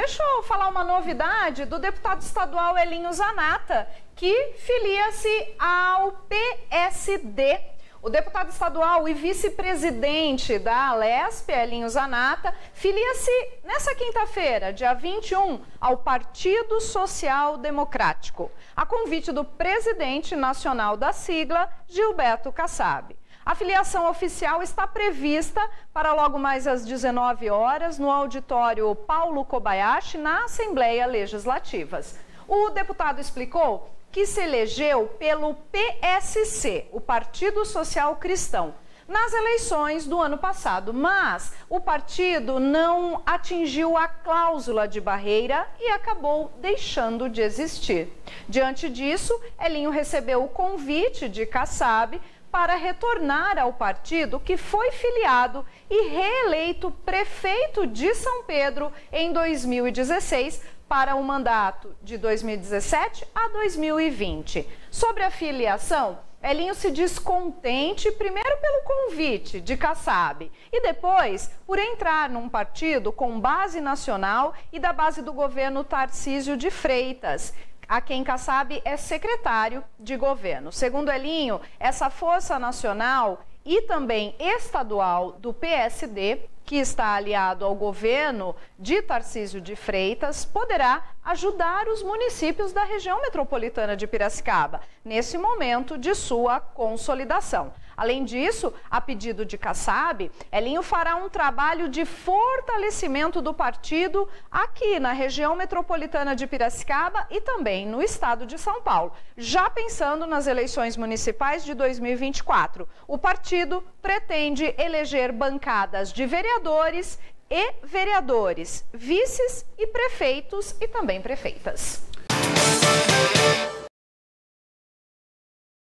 Deixa eu falar uma novidade do deputado estadual Elinho Zanata, que filia-se ao PSD. O deputado estadual e vice-presidente da Alesp, Elinho Zanata, filia-se nessa quinta-feira, dia 21, ao Partido Social Democrático, a convite do presidente nacional da sigla, Gilberto Kassab. A filiação oficial está prevista para logo mais às 19 horas no auditório Paulo Kobayashi, na Assembleia Legislativa. O deputado explicou que se elegeu pelo PSC, o Partido Social Cristão, nas eleições do ano passado, mas o partido não atingiu a cláusula de barreira e acabou deixando de existir. Diante disso, Elinho recebeu o convite de Kassab para retornar ao partido que foi filiado e reeleito prefeito de São Pedro em 2016 para o mandato de 2017 a 2020. Sobre a filiação, Elinho se diz contente, primeiro pelo convite de Kassab e depois por entrar num partido com base nacional e da base do governo Tarcísio de Freitas a quem Kassab é secretário de governo. Segundo Elinho, essa força nacional e também estadual do PSD, que está aliado ao governo de Tarcísio de Freitas, poderá ajudar os municípios da região metropolitana de Piracicaba, nesse momento de sua consolidação. Além disso, a pedido de Kassab, Elinho fará um trabalho de fortalecimento do partido aqui na região metropolitana de Piracicaba e também no estado de São Paulo, já pensando nas eleições municipais de 2024. O partido pretende eleger bancadas de vereadores e vereadores, vices e prefeitos e também prefeitas.